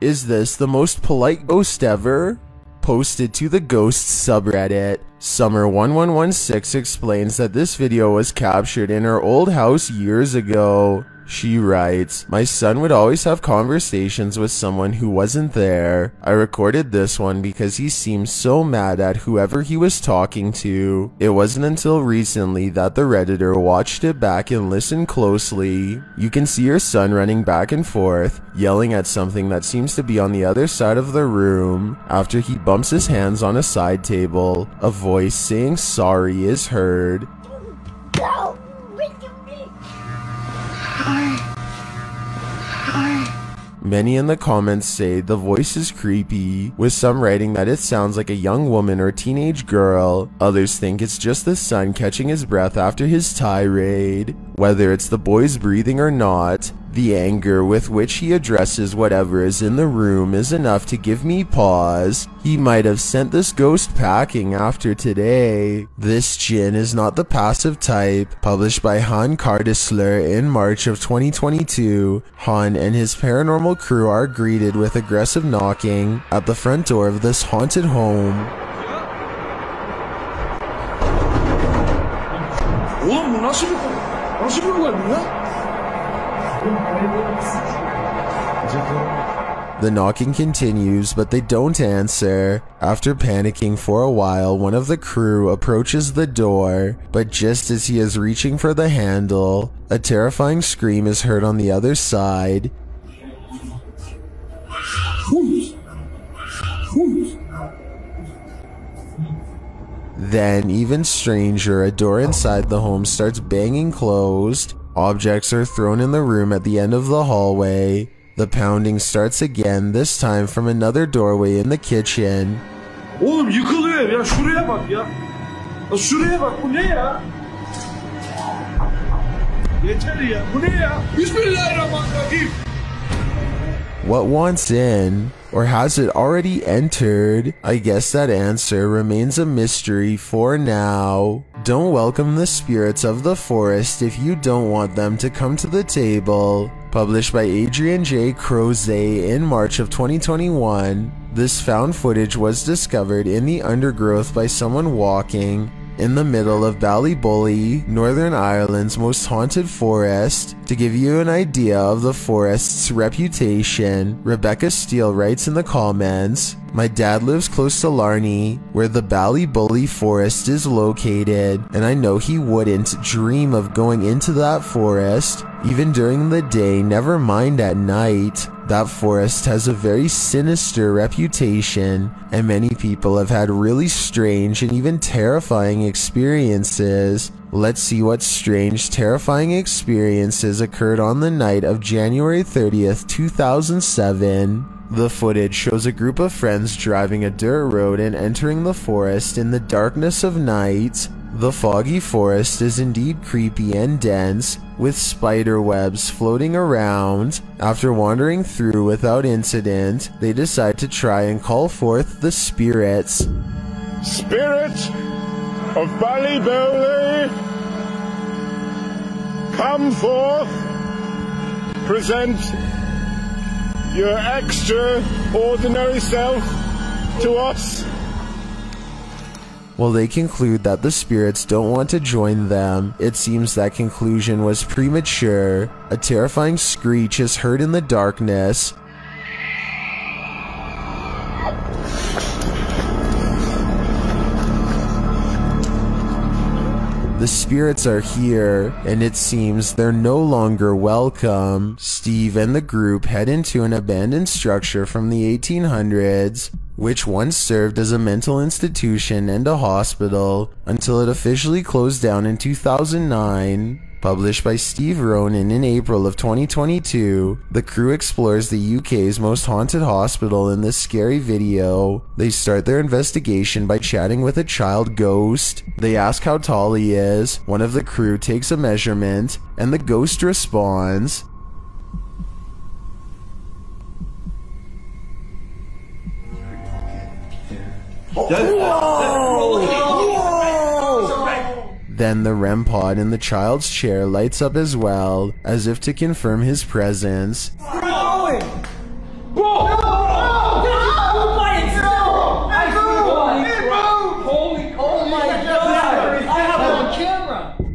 Is this the most polite ghost ever? Posted to the ghost subreddit. Summer1116 explains that this video was captured in her old house years ago. She writes, My son would always have conversations with someone who wasn't there. I recorded this one because he seemed so mad at whoever he was talking to. It wasn't until recently that the redditor watched it back and listened closely. You can see your son running back and forth, yelling at something that seems to be on the other side of the room. After he bumps his hands on a side table, a voice saying sorry is heard. Many in the comments say the voice is creepy, with some writing that it sounds like a young woman or teenage girl. Others think it's just the son catching his breath after his tirade. Whether it's the boy's breathing or not, the anger with which he addresses whatever is in the room is enough to give me pause. He might have sent this ghost packing after today. This Jinn is not the passive type. Published by Han Kardeşler in March of 2022, Han and his paranormal crew are greeted with aggressive knocking at the front door of this haunted home. Oğlum? The knocking continues, but they don't answer. After panicking for a while, one of the crew approaches the door, but just as he is reaching for the handle, a terrifying scream is heard on the other side. Then, even stranger, a door inside the home starts banging closed. Objects are thrown in the room at the end of the hallway. The pounding starts again, this time from another doorway in the kitchen. Oğlum yıkılıyor ev ya şuraya bak ya. Ya şuraya bak bu ne ya? Yeter ya bu ne ya? Bismillahirrahmanirrahim. What wants in? Or has it already entered? I guess that answer remains a mystery for now. Don't welcome the spirits of the forest if you don't want them to come to the table. Published by Adrian J. Croze in March of 2021, this found footage was discovered in the undergrowth by someone walking in the middle of Ballyboley, Northern Ireland's most haunted forest. To give you an idea of the forest's reputation, Rebecca Steele writes in the comments, My dad lives close to Larney, where the Ballyboley forest is located, and I know he wouldn't dream of going into that forest, even during the day, never mind at night. That forest has a very sinister reputation, and many people have had really strange and even terrifying experiences. Let's see what strange, terrifying experiences occurred on the night of January 30th, 2007. The footage shows a group of friends driving a dirt road and entering the forest in the darkness of night. The foggy forest is indeed creepy and dense, with spider webs floating around. After wandering through without incident, they decide to try and call forth the spirits. Spirit of Ballyboley, come forth, present your extraordinary self to us. Well, they conclude that the spirits don't want to join them, it seems that conclusion was premature. A terrifying screech is heard in the darkness. The spirits are here, and it seems they're no longer welcome. Steve and the group head into an abandoned structure from the 1800s, which once served as a mental institution and a hospital until it officially closed down in 2009. Published by Steve Ronan in April of 2022, the crew explores the UK's most haunted hospital in this scary video. They start their investigation by chatting with a child ghost. They ask how tall he is, one of the crew takes a measurement, and the ghost responds, then the REM pod in the child's chair lights up as well, as if to confirm his presence.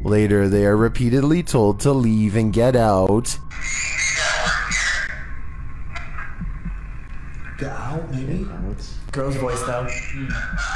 Later, they are repeatedly told to leave and get out. Get out, maybe? Girl's voice, though. Hmm.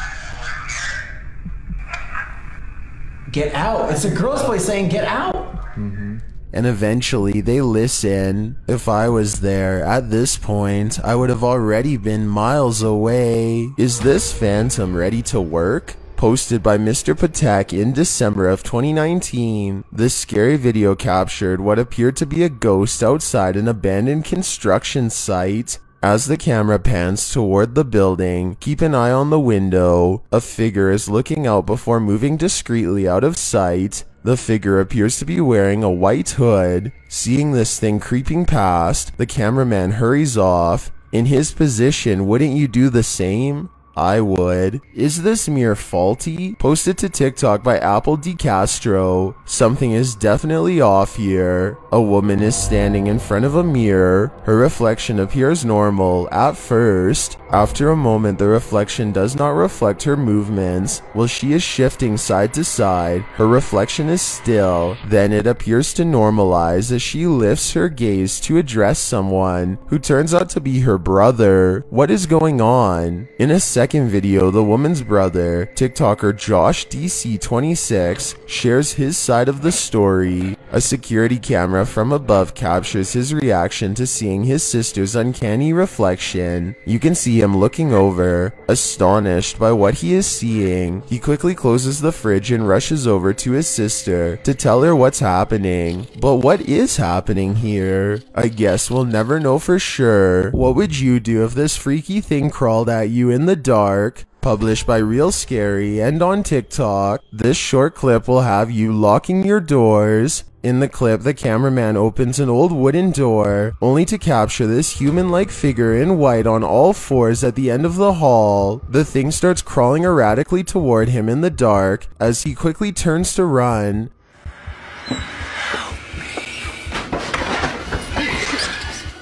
Get out. It's a girl's voice saying get out. Mm-hmm. And eventually they listen. If I was there at this point, I would have already been miles away. Is this phantom ready to work? Posted by Mr. Patek in December of 2019, this scary video captured what appeared to be a ghost outside an abandoned construction site. As the camera pans toward the building, keep an eye on the window. A figure is looking out before moving discreetly out of sight. The figure appears to be wearing a white hood. Seeing this thing creeping past, the cameraman hurries off. In his position, wouldn't you do the same? I would. Is this mirror faulty? Posted to TikTok by Apple DeCastro. Something is definitely off here. A woman is standing in front of a mirror. Her reflection appears normal at first. After a moment, the reflection does not reflect her movements. While she is shifting side to side, her reflection is still. Then it appears to normalize as she lifts her gaze to address someone who turns out to be her brother. What is going on? In a second video, the woman's brother, TikToker Josh DC26, shares his side of the story. A security camera from above captures his reaction to seeing his sister's uncanny reflection. You can see him looking over, astonished by what he is seeing. He quickly closes the fridge and rushes over to his sister to tell her what's happening. But what is happening here? I guess we'll never know for sure. What would you do if this freaky thing crawled at you in the dark? Published by Real Scary and on TikTok, this short clip will have you locking your doors. In the clip, the cameraman opens an old wooden door, only to capture this human-like figure in white on all fours at the end of the hall. The thing starts crawling erratically toward him in the dark as he quickly turns to run.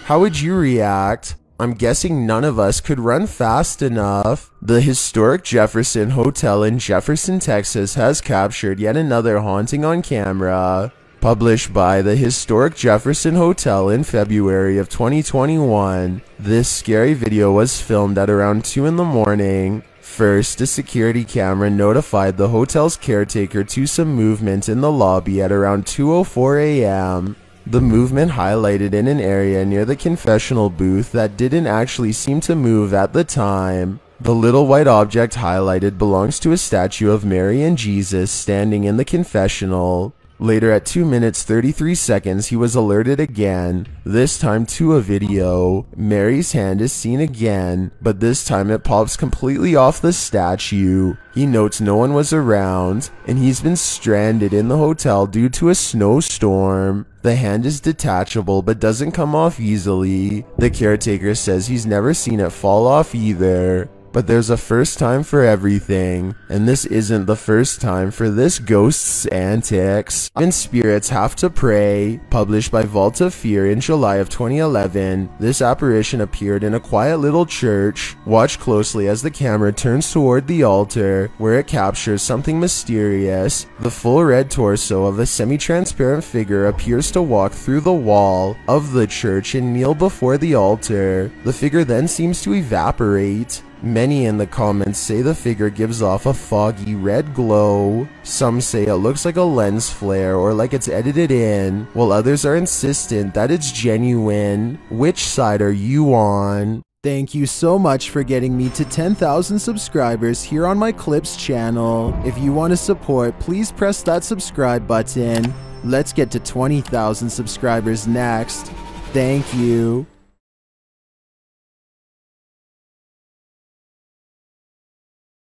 How would you react? I'm guessing none of us could run fast enough. The historic Jefferson Hotel in Jefferson, Texas has captured yet another haunting on camera. Published by the historic Jefferson Hotel in February of 2021, this scary video was filmed at around 2 in the morning. First, a security camera notified the hotel's caretaker to some movement in the lobby at around 2:04 a.m. The movement highlighted in an area near the confessional booth that didn't actually seem to move at the time. The little white object highlighted belongs to a statue of Mary and Jesus standing in the confessional. Later at 2 minutes 33 seconds, he was alerted again, this time to a video. Mary's hand is seen again, but this time it pops completely off the statue. He notes no one was around, and he's been stranded in the hotel due to a snowstorm. The hand is detachable but doesn't come off easily. The caretaker says he's never seen it fall off either. But there's a first time for everything, and this isn't the first time for this ghost's antics. And spirits have to pray. Published by Vault of Fear in July of 2011, this apparition appeared in a quiet little church. Watch closely as the camera turns toward the altar, where it captures something mysterious. The full red torso of a semi-transparent figure appears to walk through the wall of the church and kneel before the altar. The figure then seems to evaporate. Many in the comments say the figure gives off a foggy red glow. Some say it looks like a lens flare or like it's edited in, while others are insistent that it's genuine. Which side are you on? Thank you so much for getting me to 10,000 subscribers here on my Clips channel. If you want to support, please press that subscribe button. Let's get to 20,000 subscribers next. Thank you.